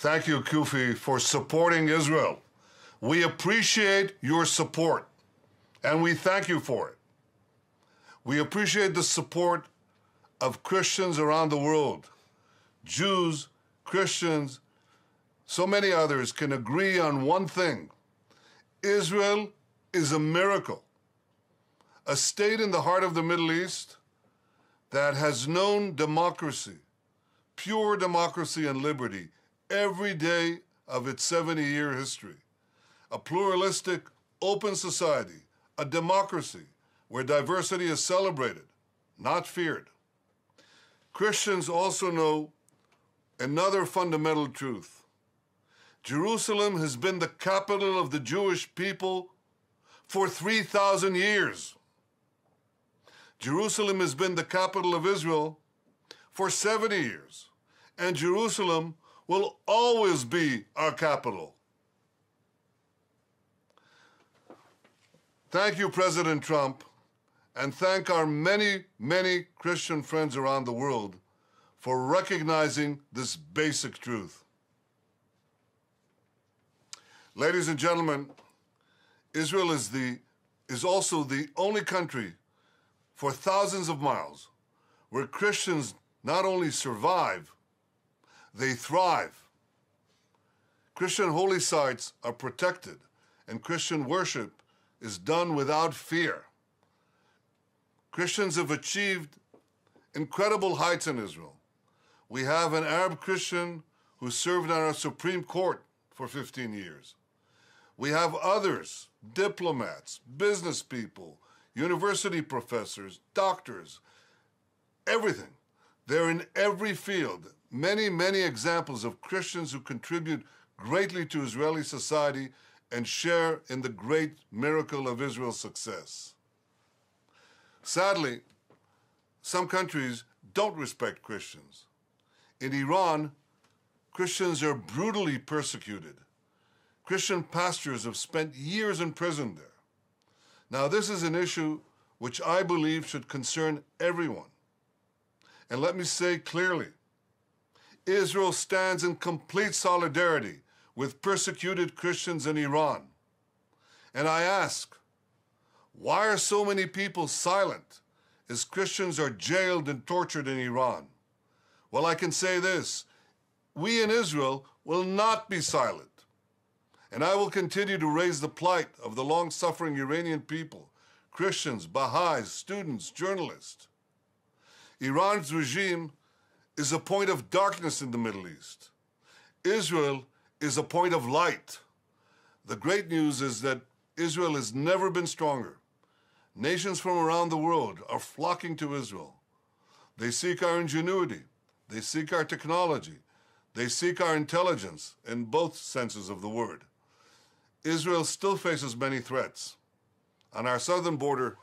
Thank you, CUFI, for supporting Israel. We appreciate your support, and we thank you for it. We appreciate the support of Christians around the world. Jews, Christians, so many others can agree on one thing Israel is a miracle. A state in the heart of the Middle East that has known democracy, pure democracy and liberty, every day of its 70 year history. A pluralistic, open society, a democracy where diversity is celebrated, not feared. Christians also know another fundamental truth. Jerusalem has been the capital of the Jewish people for 3,000 years. Jerusalem has been the capital of Israel for 70 years, and Jerusalem will always be our capital. Thank you, President Trump, and thank our many, many Christian friends around the world for recognizing this basic truth. Ladies and gentlemen, Israel is, the, is also the only country for thousands of miles where Christians not only survive, they thrive. Christian holy sites are protected, and Christian worship is done without fear. Christians have achieved incredible heights in Israel. We have an Arab Christian who served on our Supreme Court for 15 years. We have others, diplomats, business people, university professors, doctors, everything. They're in every field. Many, many examples of Christians who contribute greatly to Israeli society and share in the great miracle of Israel's success. Sadly, some countries don't respect Christians. In Iran, Christians are brutally persecuted. Christian pastors have spent years in prison there. Now, this is an issue which I believe should concern everyone. And let me say clearly Israel stands in complete solidarity with persecuted Christians in Iran. And I ask, why are so many people silent as Christians are jailed and tortured in Iran? Well, I can say this we in Israel will not be silent. And I will continue to raise the plight of the long suffering Iranian people, Christians, Baha'is, students, journalists. Iran's regime is a point of darkness in the Middle East. Israel is a point of light. The great news is that Israel has never been stronger. Nations from around the world are flocking to Israel. They seek our ingenuity, they seek our technology, they seek our intelligence in both senses of the word. Israel still faces many threats. On our southern border,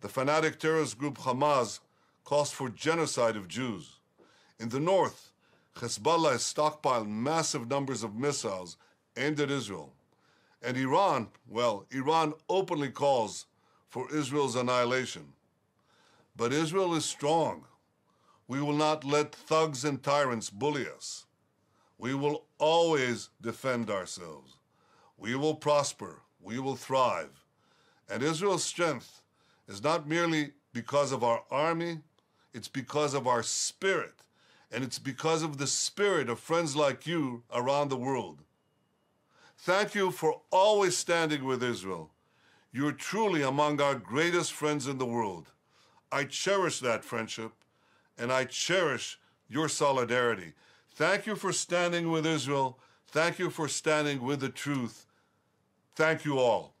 the fanatic terrorist group Hamas calls for genocide of Jews. In the north, Hezbollah has stockpiled massive numbers of missiles aimed at Israel. And Iran, well, Iran openly calls for Israel's annihilation. But Israel is strong. We will not let thugs and tyrants bully us. We will always defend ourselves. We will prosper. We will thrive. And Israel's strength is not merely because of our army, it's because of our spirit. And it's because of the spirit of friends like you around the world. Thank you for always standing with Israel. You're truly among our greatest friends in the world. I cherish that friendship and I cherish your solidarity. Thank you for standing with Israel. Thank you for standing with the truth. Thank you all.